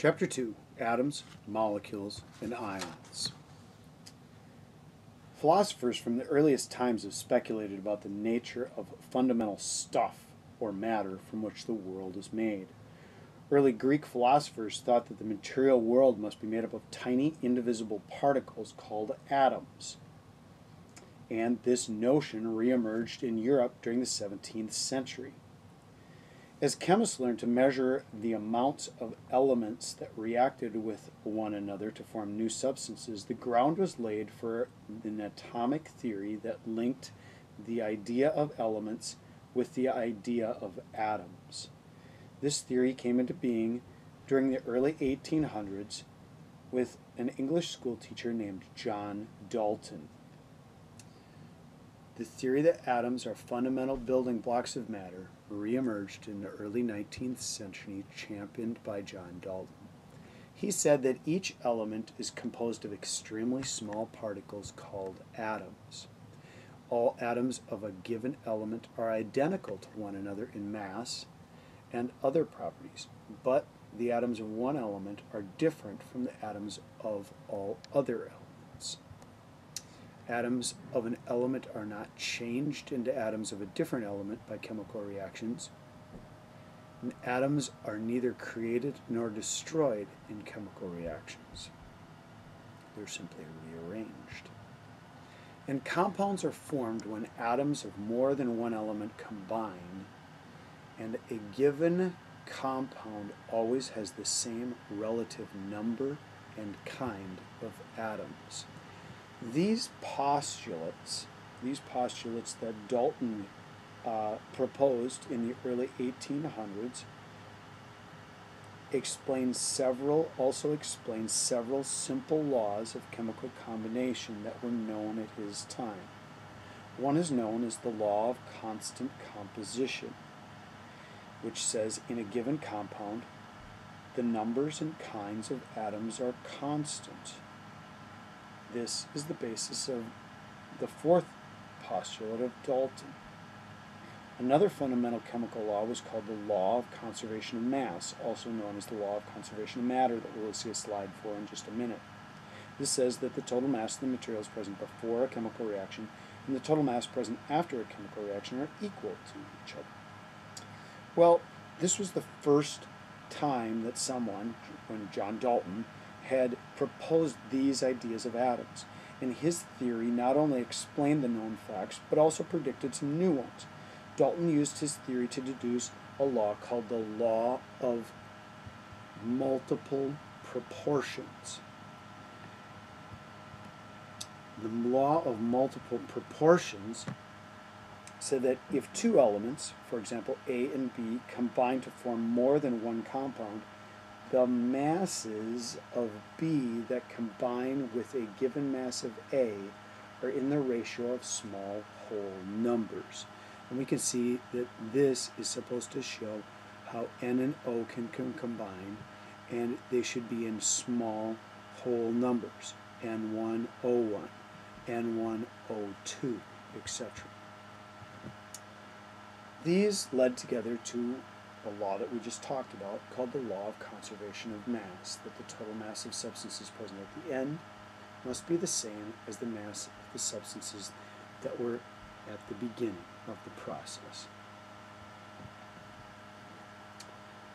Chapter 2 Atoms, Molecules, and Ions. Philosophers from the earliest times have speculated about the nature of fundamental stuff, or matter, from which the world is made. Early Greek philosophers thought that the material world must be made up of tiny, indivisible particles called atoms. And this notion reemerged in Europe during the 17th century. As chemists learned to measure the amounts of elements that reacted with one another to form new substances, the ground was laid for an atomic theory that linked the idea of elements with the idea of atoms. This theory came into being during the early 1800s with an English schoolteacher named John Dalton. The theory that atoms are fundamental building blocks of matter reemerged in the early 19th century, championed by John Dalton. He said that each element is composed of extremely small particles called atoms. All atoms of a given element are identical to one another in mass and other properties, but the atoms of one element are different from the atoms of all other elements atoms of an element are not changed into atoms of a different element by chemical reactions. And atoms are neither created nor destroyed in chemical reactions. They're simply rearranged. And compounds are formed when atoms of more than one element combine, and a given compound always has the same relative number and kind of atoms. These postulates, these postulates that Dalton uh, proposed in the early 1800s, explain several, also explain several simple laws of chemical combination that were known at his time. One is known as the law of constant composition, which says in a given compound, the numbers and kinds of atoms are constant. This is the basis of the fourth postulate of Dalton. Another fundamental chemical law was called the law of conservation of mass, also known as the law of conservation of matter that we'll see a slide for in just a minute. This says that the total mass of the materials present before a chemical reaction and the total mass present after a chemical reaction are equal to each other. Well, this was the first time that someone, when John Dalton, had proposed these ideas of atoms, and his theory not only explained the known facts, but also predicted some new ones. Dalton used his theory to deduce a law called the law of multiple proportions. The law of multiple proportions said that if two elements, for example A and B, combine to form more than one compound, the masses of B that combine with a given mass of A are in the ratio of small whole numbers. And we can see that this is supposed to show how N and O can, can combine, and they should be in small whole numbers, N1, O1, N1, O2, etc. These led together to a law that we just talked about called the law of conservation of mass, that the total mass of substances present at the end must be the same as the mass of the substances that were at the beginning of the process.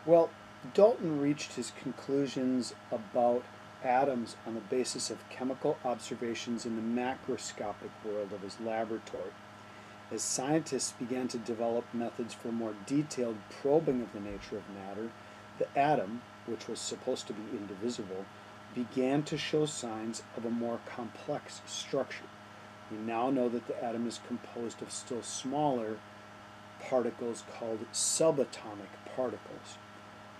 Well, Dalton reached his conclusions about atoms on the basis of chemical observations in the macroscopic world of his laboratory. As scientists began to develop methods for more detailed probing of the nature of matter, the atom, which was supposed to be indivisible, began to show signs of a more complex structure. We now know that the atom is composed of still smaller particles called subatomic particles.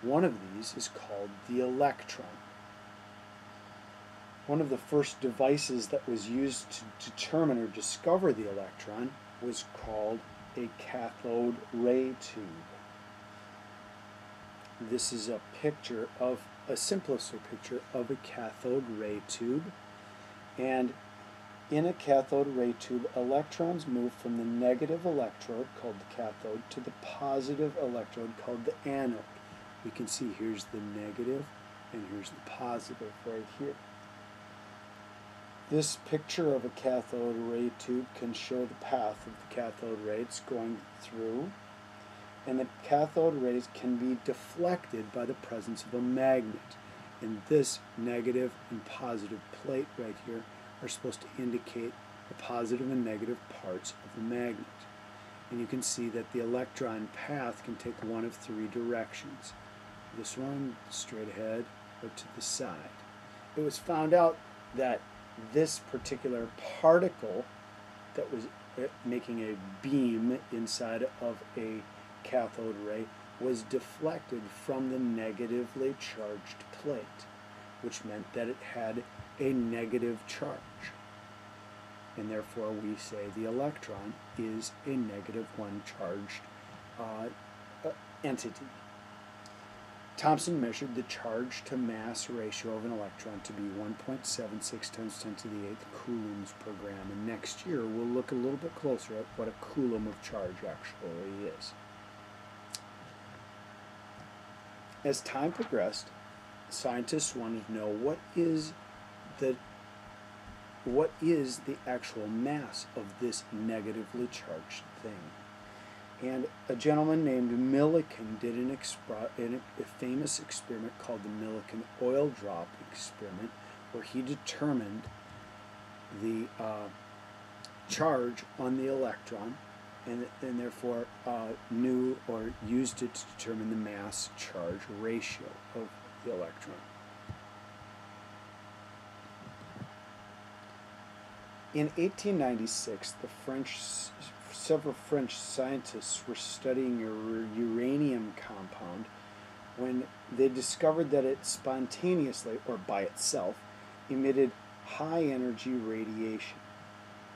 One of these is called the electron. One of the first devices that was used to determine or discover the electron was called a cathode ray tube. This is a picture of a simpler picture of a cathode ray tube. And in a cathode ray tube, electrons move from the negative electrode, called the cathode, to the positive electrode, called the anode. We can see here's the negative and here's the positive right here. This picture of a cathode ray tube can show the path of the cathode ray it's going through, and the cathode rays can be deflected by the presence of a magnet. And this negative and positive plate right here are supposed to indicate the positive and negative parts of the magnet. And you can see that the electron path can take one of three directions. This one, straight ahead, or to the side. It was found out that this particular particle that was uh, making a beam inside of a cathode ray was deflected from the negatively charged plate, which meant that it had a negative charge. And therefore, we say the electron is a negative one charged uh, uh, entity. Thomson measured the charge to mass ratio of an electron to be 1.76 times 10 to the 8th coulombs per gram. And next year we'll look a little bit closer at what a coulomb of charge actually is. As time progressed, scientists wanted to know what is the what is the actual mass of this negatively charged thing. And a gentleman named Millikan did an, a famous experiment called the Millikan oil drop experiment, where he determined the uh, charge on the electron and, and therefore uh, knew or used it to determine the mass charge ratio of the electron. In 1896, the French several French scientists were studying a uranium compound when they discovered that it spontaneously, or by itself, emitted high energy radiation.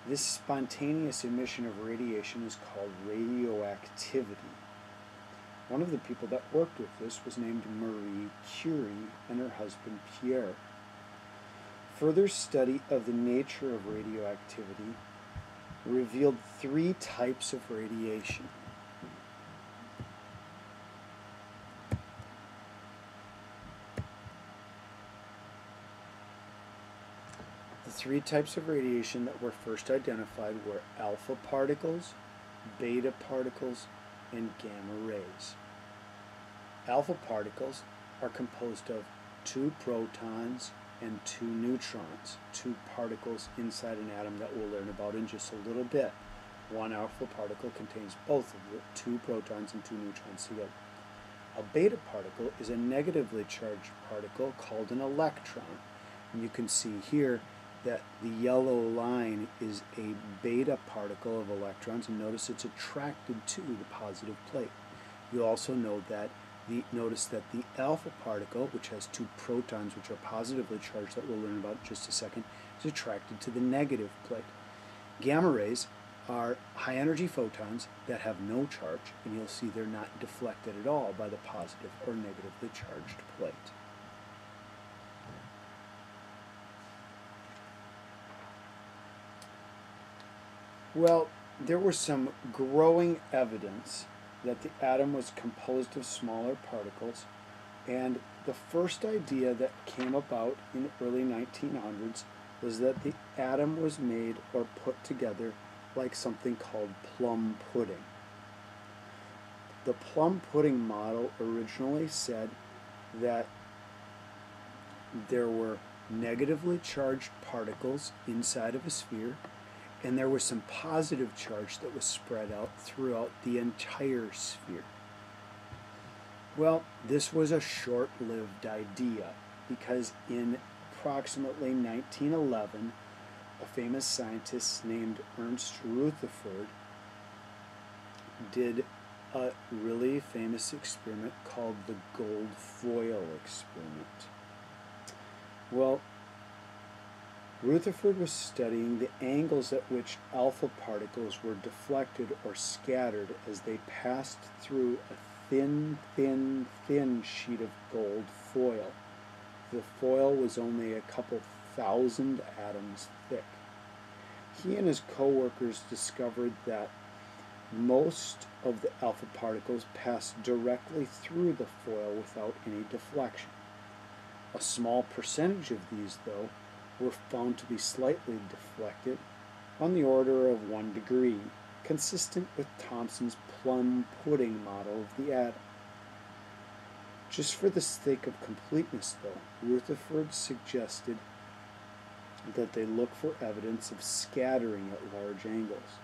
This spontaneous emission of radiation is called radioactivity. One of the people that worked with this was named Marie Curie and her husband Pierre. Further study of the nature of radioactivity revealed three types of radiation. The three types of radiation that were first identified were alpha particles, beta particles, and gamma rays. Alpha particles are composed of two protons and two neutrons, two particles inside an atom that we'll learn about in just a little bit. One alpha particle contains both of the two protons and two neutrons together. A beta particle is a negatively charged particle called an electron. And you can see here that the yellow line is a beta particle of electrons, and notice it's attracted to the positive plate. You also know that the, notice that the alpha particle, which has two protons which are positively charged that we'll learn about in just a second, is attracted to the negative plate. Gamma rays are high energy photons that have no charge, and you'll see they're not deflected at all by the positive or negatively charged plate. Well, there was some growing evidence that the atom was composed of smaller particles, and the first idea that came about in the early 1900s was that the atom was made or put together like something called plum pudding. The plum pudding model originally said that there were negatively charged particles inside of a sphere and there was some positive charge that was spread out throughout the entire sphere. Well, this was a short lived idea because in approximately 1911, a famous scientist named Ernest Rutherford did a really famous experiment called the gold foil experiment. Well, Rutherford was studying the angles at which alpha particles were deflected or scattered as they passed through a thin, thin, thin sheet of gold foil. The foil was only a couple thousand atoms thick. He and his co-workers discovered that most of the alpha particles passed directly through the foil without any deflection. A small percentage of these, though, were found to be slightly deflected on the order of one degree, consistent with Thomson's plum pudding model of the atom. Just for the sake of completeness, though, Rutherford suggested that they look for evidence of scattering at large angles.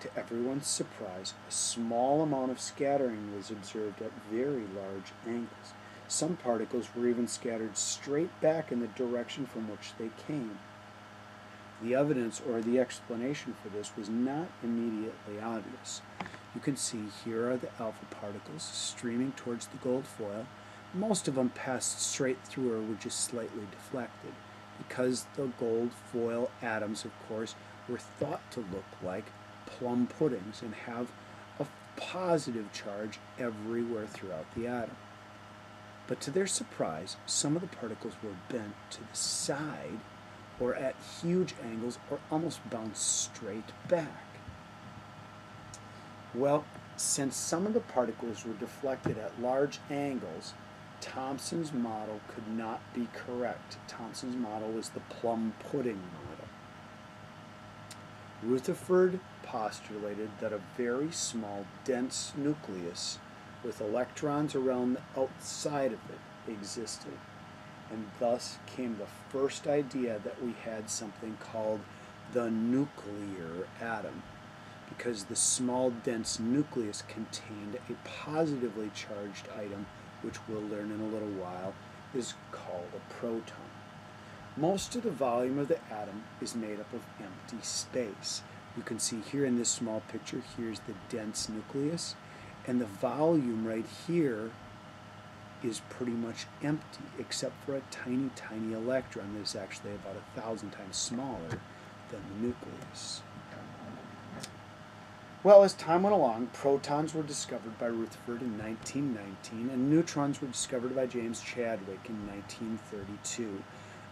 To everyone's surprise, a small amount of scattering was observed at very large angles. Some particles were even scattered straight back in the direction from which they came. The evidence or the explanation for this was not immediately obvious. You can see here are the alpha particles streaming towards the gold foil. Most of them passed straight through or were just slightly deflected because the gold foil atoms, of course, were thought to look like plum puddings and have a positive charge everywhere throughout the atom. But to their surprise, some of the particles were bent to the side or at huge angles or almost bounced straight back. Well, since some of the particles were deflected at large angles, Thomson's model could not be correct. Thomson's model was the plum pudding model. Rutherford postulated that a very small, dense nucleus with electrons around the outside of it existed, and thus came the first idea that we had something called the nuclear atom, because the small, dense nucleus contained a positively charged item which we'll learn in a little while, is called a proton. Most of the volume of the atom is made up of empty space. You can see here in this small picture, here's the dense nucleus, and the volume right here is pretty much empty, except for a tiny, tiny electron that is actually about a thousand times smaller than the nucleus. Well, as time went along, protons were discovered by Rutherford in 1919, and neutrons were discovered by James Chadwick in 1932.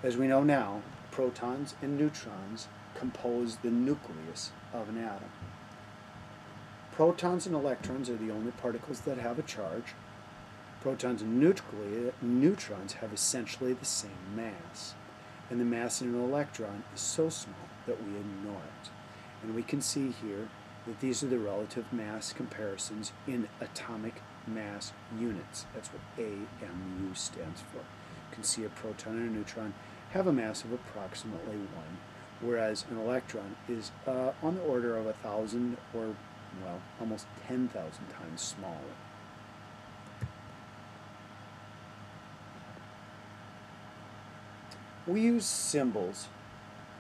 As we know now, protons and neutrons compose the nucleus of an atom. Protons and electrons are the only particles that have a charge. Protons and neutrons have essentially the same mass, and the mass in an electron is so small that we ignore it. And we can see here that these are the relative mass comparisons in atomic mass units. That's what AMU stands for. You can see a proton and a neutron have a mass of approximately 1, whereas an electron is uh, on the order of a thousand or, well, almost 10,000 times smaller. We use symbols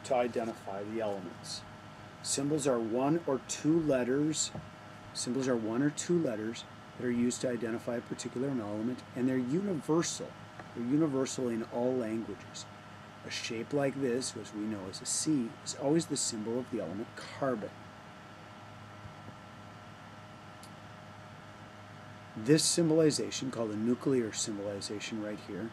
to identify the elements. Symbols are one or two letters. Symbols are one or two letters that are used to identify a particular element, and they're universal. They're universal in all languages. A shape like this, which we know as a C, is always the symbol of the element carbon. This symbolization, called a nuclear symbolization right here,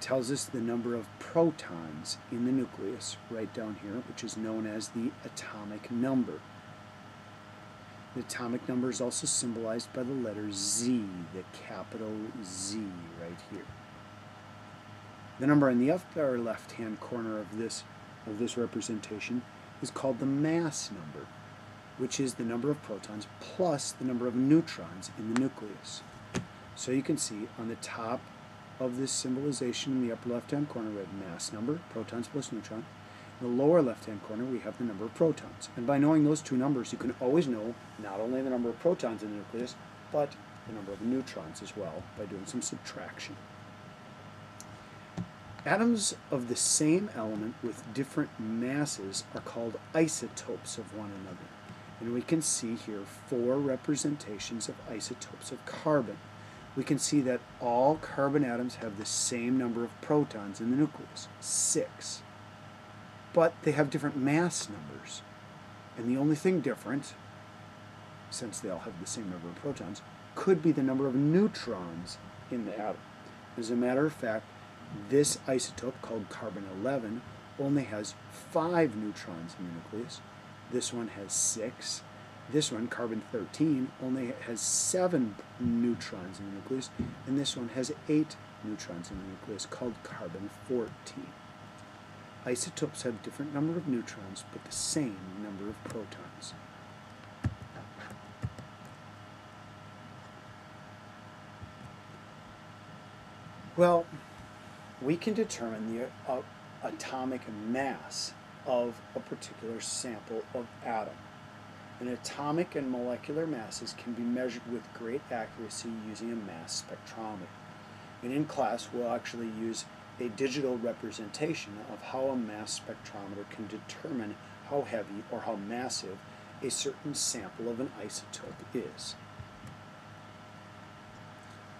tells us the number of protons in the nucleus right down here, which is known as the atomic number. The atomic number is also symbolized by the letter Z, the capital Z right here. The number in the upper left-hand corner of this, of this representation is called the mass number, which is the number of protons plus the number of neutrons in the nucleus. So you can see on the top of this symbolization in the upper left-hand corner, we have mass number, protons plus neutron. In the lower left-hand corner, we have the number of protons. And by knowing those two numbers, you can always know not only the number of protons in the nucleus, but the number of neutrons as well by doing some subtraction. Atoms of the same element with different masses are called isotopes of one another. And we can see here four representations of isotopes of carbon we can see that all carbon atoms have the same number of protons in the nucleus, six. But they have different mass numbers. And the only thing different, since they all have the same number of protons, could be the number of neutrons in the atom. As a matter of fact, this isotope called carbon 11 only has five neutrons in the nucleus. This one has six, this one, carbon 13, only has seven neutrons in the nucleus, and this one has eight neutrons in the nucleus called carbon 14. Isotopes have different number of neutrons but the same number of protons. Well, we can determine the uh, atomic mass of a particular sample of atom. And atomic and molecular masses can be measured with great accuracy using a mass spectrometer. And in class, we'll actually use a digital representation of how a mass spectrometer can determine how heavy or how massive a certain sample of an isotope is.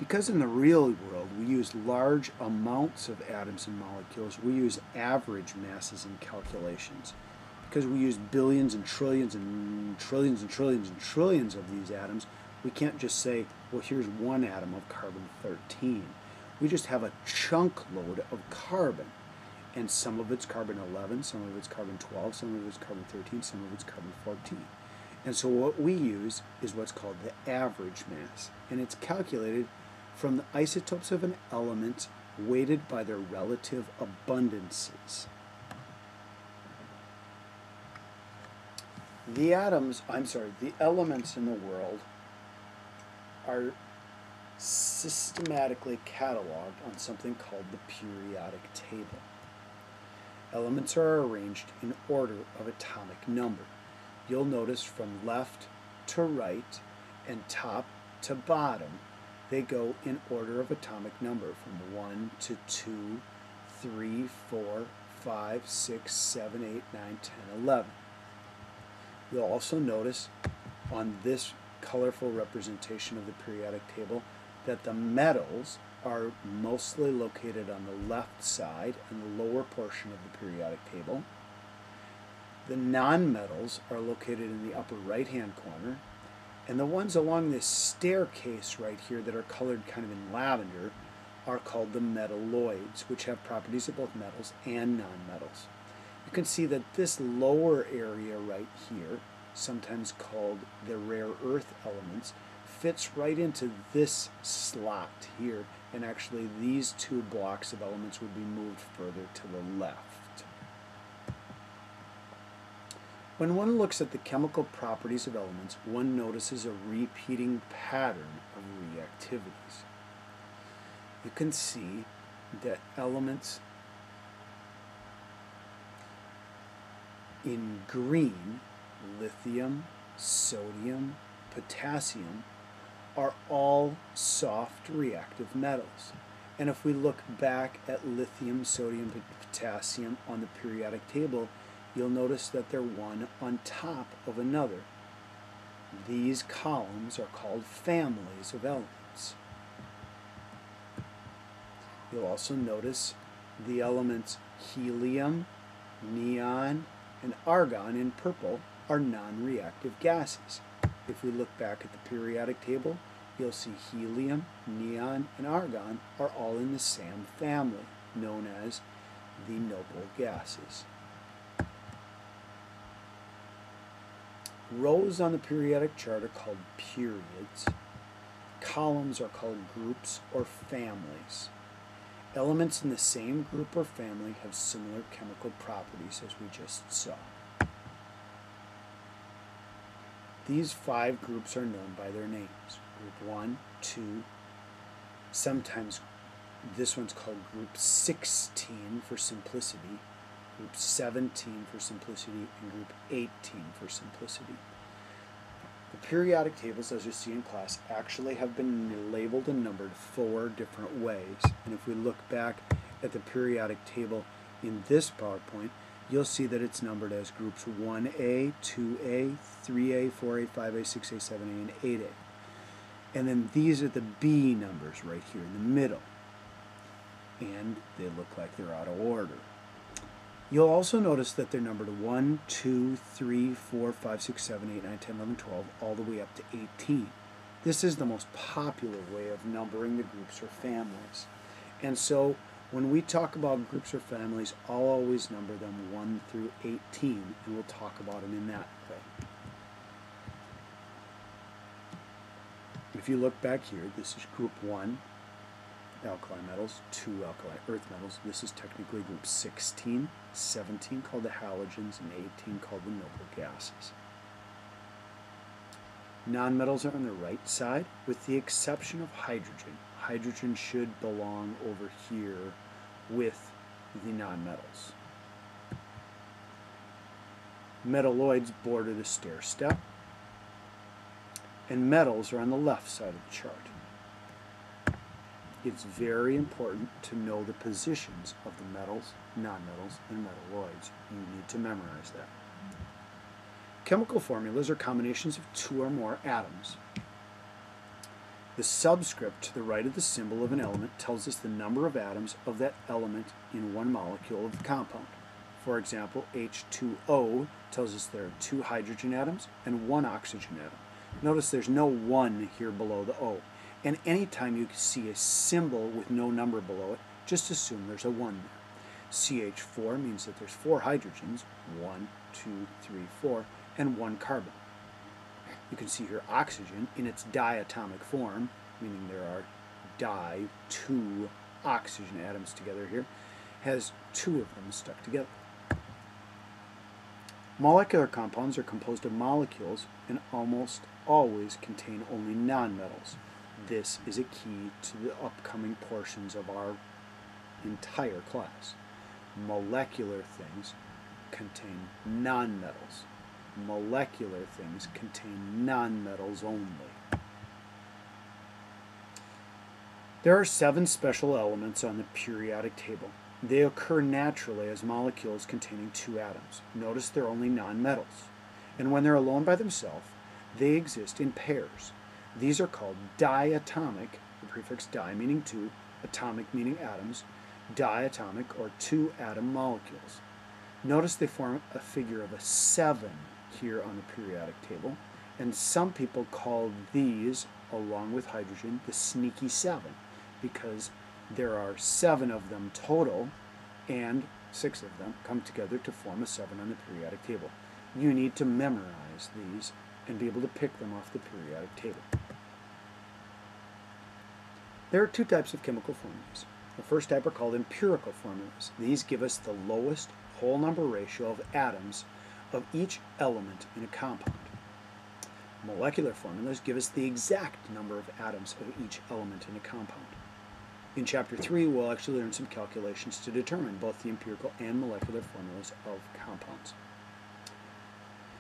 Because in the real world we use large amounts of atoms and molecules, we use average masses in calculations. Because we use billions and trillions and trillions and trillions and trillions of these atoms, we can't just say, well, here's one atom of carbon 13. We just have a chunk load of carbon. And some of it's carbon 11, some of it's carbon 12, some of it's carbon 13, some of it's carbon 14. And so what we use is what's called the average mass. And it's calculated from the isotopes of an element weighted by their relative abundances. The atoms, I'm sorry, the elements in the world are systematically cataloged on something called the periodic table. Elements are arranged in order of atomic number. You'll notice from left to right and top to bottom they go in order of atomic number from 1 to 2, 3, 4, 5, 6, 7, 8, 9, 10, 11. You'll also notice on this colorful representation of the periodic table that the metals are mostly located on the left side and the lower portion of the periodic table. The nonmetals are located in the upper right hand corner and the ones along this staircase right here that are colored kind of in lavender are called the metalloids, which have properties of both metals and nonmetals. You can see that this lower area right here, sometimes called the rare earth elements, fits right into this slot here, and actually these two blocks of elements would be moved further to the left. When one looks at the chemical properties of elements, one notices a repeating pattern of reactivities. You can see that elements in green, lithium, sodium, potassium, are all soft reactive metals. And if we look back at lithium, sodium, potassium on the periodic table, you'll notice that they're one on top of another. These columns are called families of elements. You'll also notice the elements helium, neon, and argon in purple are non-reactive gases. If we look back at the periodic table, you'll see helium, neon, and argon are all in the same family, known as the noble gases. Rows on the periodic chart are called periods. Columns are called groups or families. Elements in the same group or family have similar chemical properties as we just saw. These five groups are known by their names. Group 1, 2, sometimes this one's called group 16 for simplicity, group 17 for simplicity, and group 18 for simplicity. The periodic tables, as you see in class, actually have been labeled and numbered four different ways. And if we look back at the periodic table in this PowerPoint, you'll see that it's numbered as groups 1A, 2A, 3A, 4A, 5A, 6A, 7A, and 8A. And then these are the B numbers right here in the middle. And they look like they're out of order. You'll also notice that they're numbered 1, 2, 3, 4, 5, 6, 7, 8, 9, 10, 11, 12, all the way up to 18. This is the most popular way of numbering the groups or families. And so when we talk about groups or families, I'll always number them 1 through 18, and we'll talk about them in that way. If you look back here, this is group 1. Alkali metals, two alkali earth metals. This is technically group 16, 17 called the halogens, and 18 called the noble gases. Nonmetals are on the right side, with the exception of hydrogen. Hydrogen should belong over here with the nonmetals. Metalloids border the stair step, and metals are on the left side of the chart it's very important to know the positions of the metals, nonmetals, and metalloids. You need to memorize that. Chemical formulas are combinations of two or more atoms. The subscript to the right of the symbol of an element tells us the number of atoms of that element in one molecule of the compound. For example, H2O tells us there are two hydrogen atoms and one oxygen atom. Notice there's no 1 here below the O. And anytime you see a symbol with no number below it, just assume there's a 1 there. CH4 means that there's four hydrogens, one, two, three, four, and one carbon. You can see here oxygen in its diatomic form, meaning there are di, two oxygen atoms together here, has two of them stuck together. Molecular compounds are composed of molecules and almost always contain only nonmetals. This is a key to the upcoming portions of our entire class. Molecular things contain nonmetals. Molecular things contain nonmetals only. There are seven special elements on the periodic table. They occur naturally as molecules containing two atoms. Notice they're only nonmetals. And when they're alone by themselves, they exist in pairs. These are called diatomic, the prefix di meaning two, atomic meaning atoms, diatomic or two atom molecules. Notice they form a figure of a seven here on the periodic table, and some people call these, along with hydrogen, the sneaky seven, because there are seven of them total, and six of them come together to form a seven on the periodic table. You need to memorize these and be able to pick them off the periodic table. There are two types of chemical formulas. The first type are called empirical formulas. These give us the lowest whole number ratio of atoms of each element in a compound. Molecular formulas give us the exact number of atoms of each element in a compound. In Chapter 3, we'll actually learn some calculations to determine both the empirical and molecular formulas of compounds.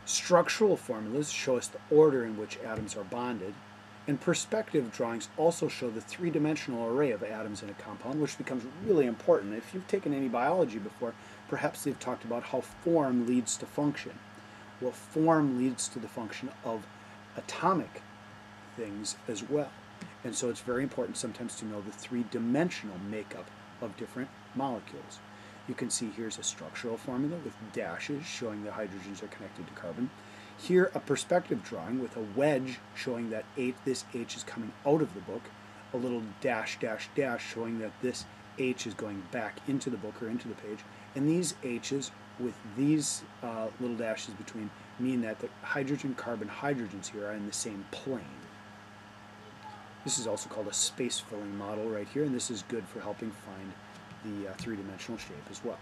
Structural formulas show us the order in which atoms are bonded and perspective drawings also show the three-dimensional array of atoms in a compound, which becomes really important. If you've taken any biology before, perhaps they've talked about how form leads to function. Well, form leads to the function of atomic things as well. And so it's very important sometimes to know the three-dimensional makeup of different molecules. You can see here's a structural formula with dashes showing the hydrogens are connected to carbon. Here, a perspective drawing with a wedge showing that this H is coming out of the book, a little dash, dash, dash showing that this H is going back into the book or into the page. And these H's with these uh, little dashes between mean that the hydrogen, carbon, hydrogens here are in the same plane. This is also called a space filling model right here, and this is good for helping find the uh, three-dimensional shape as well.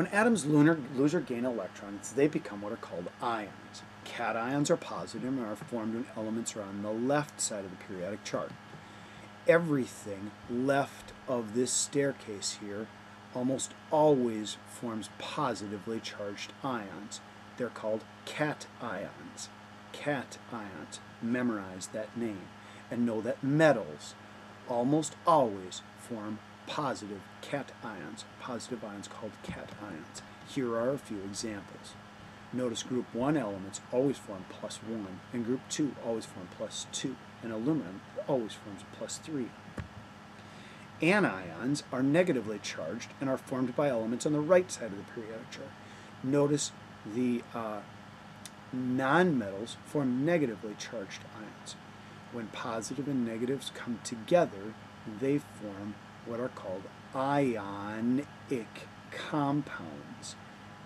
When atoms lose or gain electrons, they become what are called ions. Cations are positive and are formed when elements are on the left side of the periodic chart. Everything left of this staircase here almost always forms positively charged ions. They're called cations. Cations. Memorize that name and know that metals almost always form positive cations, positive ions called cations. Here are a few examples. Notice group 1 elements always form plus 1, and group 2 always form plus 2, and aluminum always forms plus 3. Anions are negatively charged and are formed by elements on the right side of the periodic chart. Notice the uh, nonmetals form negatively charged ions. When positive and negatives come together, they form what are called ionic compounds.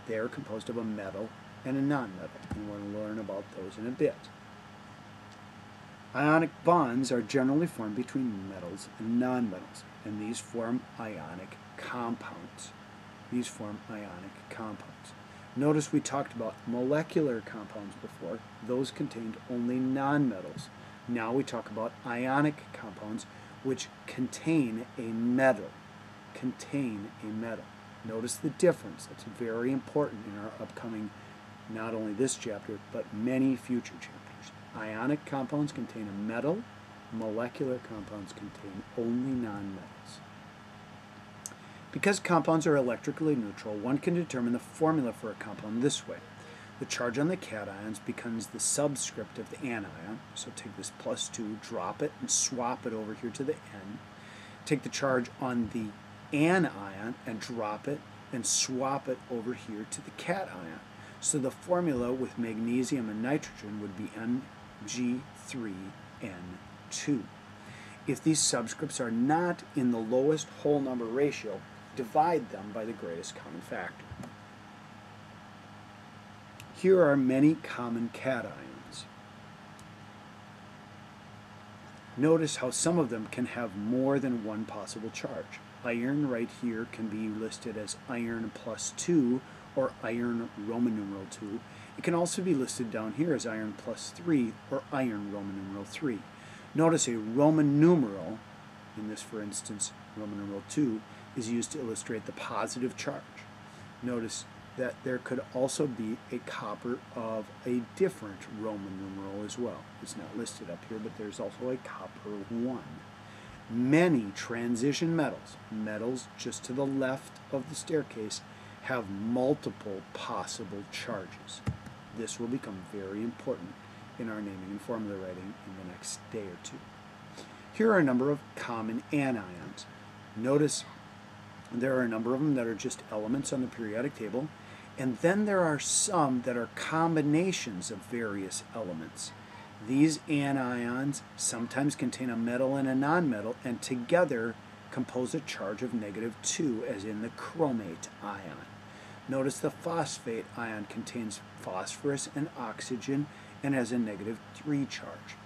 They are composed of a metal and a nonmetal, and we'll learn about those in a bit. Ionic bonds are generally formed between metals and nonmetals, and these form ionic compounds. These form ionic compounds. Notice we talked about molecular compounds before. Those contained only nonmetals. Now we talk about ionic compounds, which contain a metal. Contain a metal. Notice the difference. That's very important in our upcoming, not only this chapter, but many future chapters. Ionic compounds contain a metal. Molecular compounds contain only nonmetals. Because compounds are electrically neutral, one can determine the formula for a compound this way. The charge on the cations becomes the subscript of the anion. So take this plus 2, drop it, and swap it over here to the N. Take the charge on the anion and drop it and swap it over here to the cation. So the formula with magnesium and nitrogen would be Mg3N2. If these subscripts are not in the lowest whole number ratio, divide them by the greatest common factor. Here are many common cations. Notice how some of them can have more than one possible charge. Iron right here can be listed as iron plus 2 or iron Roman numeral 2. It can also be listed down here as iron plus 3 or iron Roman numeral 3. Notice a Roman numeral, in this for instance Roman numeral 2, is used to illustrate the positive charge. Notice that there could also be a copper of a different Roman numeral as well. It's not listed up here, but there's also a copper 1. Many transition metals, metals just to the left of the staircase, have multiple possible charges. This will become very important in our naming and formula writing in the next day or two. Here are a number of common anions. Notice there are a number of them that are just elements on the periodic table, and then there are some that are combinations of various elements. These anions sometimes contain a metal and a nonmetal, and together compose a charge of negative 2, as in the chromate ion. Notice the phosphate ion contains phosphorus and oxygen and has a negative 3 charge.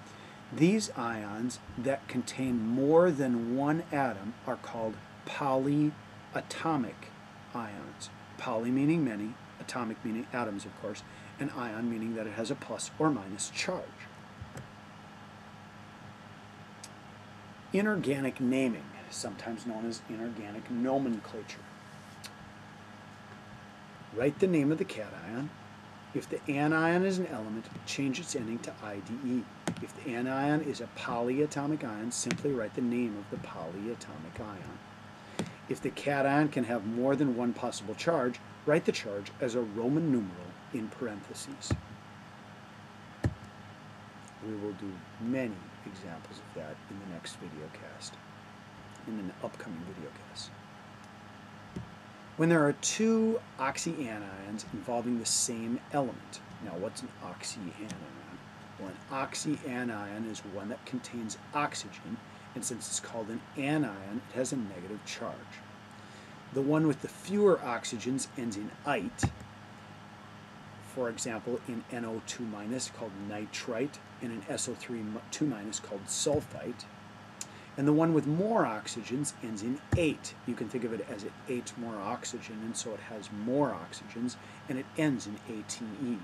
These ions that contain more than one atom are called polyatomic ions. Poly meaning many, atomic meaning atoms, of course, and ion meaning that it has a plus or minus charge. Inorganic naming, sometimes known as inorganic nomenclature. Write the name of the cation. If the anion is an element, change its ending to IDE. If the anion is a polyatomic ion, simply write the name of the polyatomic ion. If the cation can have more than one possible charge, write the charge as a Roman numeral in parentheses. We will do many examples of that in the next video cast, in an upcoming video cast. When there are two oxyanions involving the same element, now what's an oxyanion? Well, an oxyanion is one that contains oxygen and since it's called an anion, it has a negative charge. The one with the fewer oxygens ends in ite. For example, in NO2 minus called nitrite, and in SO3 2 minus called sulfite. And the one with more oxygens ends in ate. You can think of it as it ate more oxygen, and so it has more oxygens, and it ends in ATE.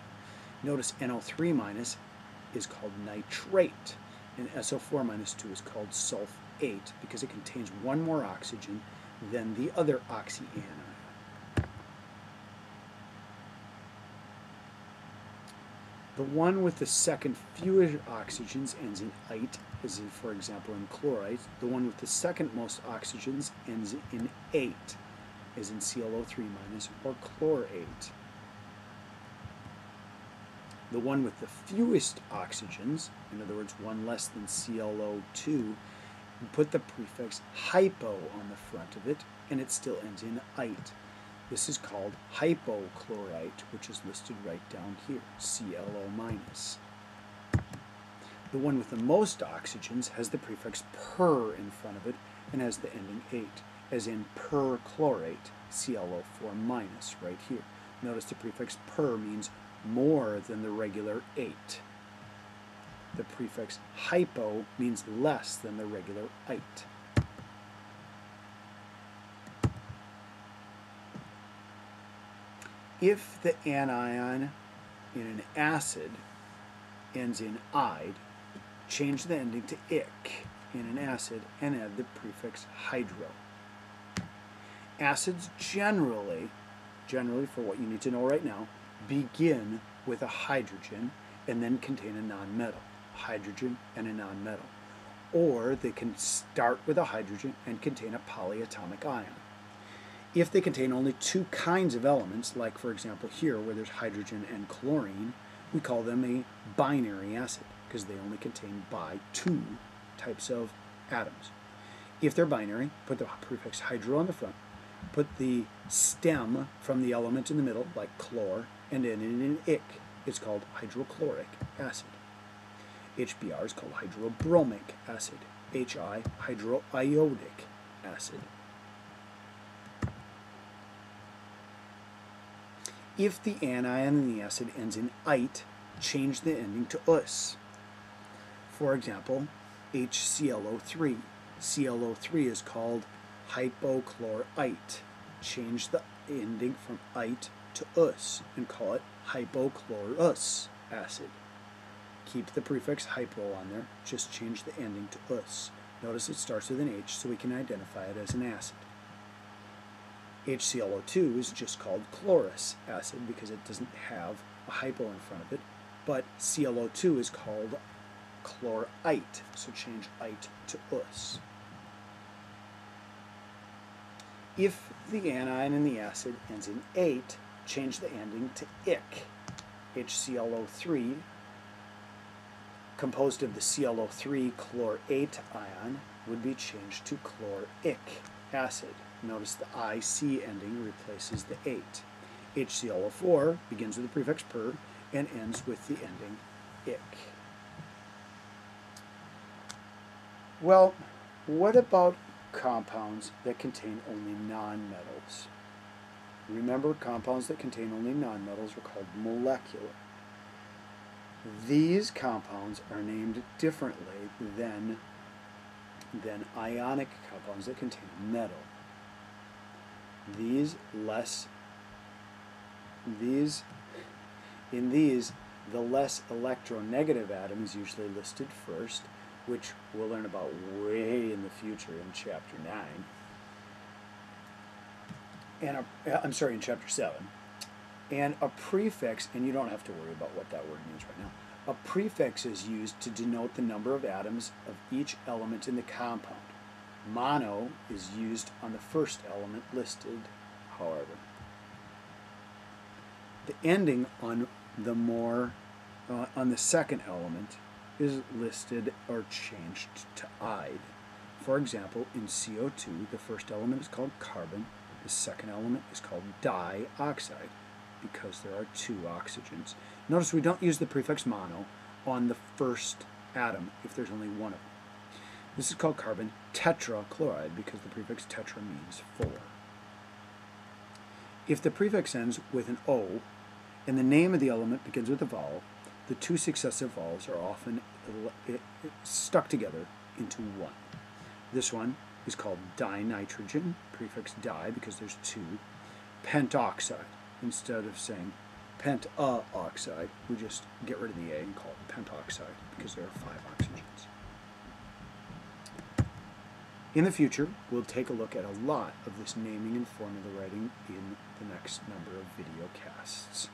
Notice NO3 minus is called nitrate and SO4 minus 2 is called sulfate because it contains one more oxygen than the other oxyanion. The one with the second fewest oxygens ends in ite, as in, for example, in chlorite. The one with the second most oxygens ends in ate, as in ClO3 minus or chlorate. The one with the fewest oxygens, in other words, one less than ClO2, you put the prefix hypo on the front of it, and it still ends in ite. This is called hypochlorite, which is listed right down here, ClO. The one with the most oxygens has the prefix per in front of it and has the ending ate, as in perchlorate, ClO4 minus, right here. Notice the prefix per means more than the regular ate. The prefix hypo means less than the regular ite. If the anion in an acid ends in "ide," change the ending to "ic" in an acid and add the prefix hydro. Acids generally, generally for what you need to know right now, begin with a hydrogen and then contain a nonmetal, hydrogen and a nonmetal. Or they can start with a hydrogen and contain a polyatomic ion. If they contain only two kinds of elements, like for example here where there's hydrogen and chlorine, we call them a binary acid because they only contain by two types of atoms. If they're binary, put the prefix hydro on the front, put the stem from the element in the middle, like chlor, and in an ic. It's called hydrochloric acid. HBr is called hydrobromic acid. HI, hydroiodic acid. If the anion in the acid ends in ite, change the ending to us. For example, HClO3. ClO3 is called hypochlorite. Change the ending from ite to us and call it hypochlorous acid. Keep the prefix hypo on there, just change the ending to us. Notice it starts with an H so we can identify it as an acid. HClO2 is just called chlorous acid because it doesn't have a hypo in front of it, but ClO2 is called chlorite, so change ite to us. If the anion in the acid ends in ate, change the ending to ic. HClO3, composed of the ClO3 chlorate ion, would be changed to chloric acid. Notice the IC ending replaces the ate. HClO4 begins with the prefix per and ends with the ending ic. Well, what about compounds that contain only nonmetals? Remember, compounds that contain only nonmetals are called molecular. These compounds are named differently than, than ionic compounds that contain metal. These less these in these the less electronegative atom is usually listed first, which we'll learn about way in the future in chapter 9 and a, I'm sorry, in chapter 7. And a prefix, and you don't have to worry about what that word means right now. A prefix is used to denote the number of atoms of each element in the compound. Mono is used on the first element listed, however. The ending on the more uh, on the second element is listed or changed to ide. For example, in CO2, the first element is called carbon, the second element is called dioxide because there are two oxygens. Notice we don't use the prefix mono on the first atom if there's only one of them. This is called carbon tetrachloride because the prefix tetra means four. If the prefix ends with an O and the name of the element begins with a vowel, the two successive vowels are often stuck together into one. This one is called dinitrogen, prefix di because there's two, pentoxide. Instead of saying pentaoxide, we just get rid of the A and call it pentoxide because there are five oxygens. In the future, we'll take a look at a lot of this naming and formula writing in the next number of video casts.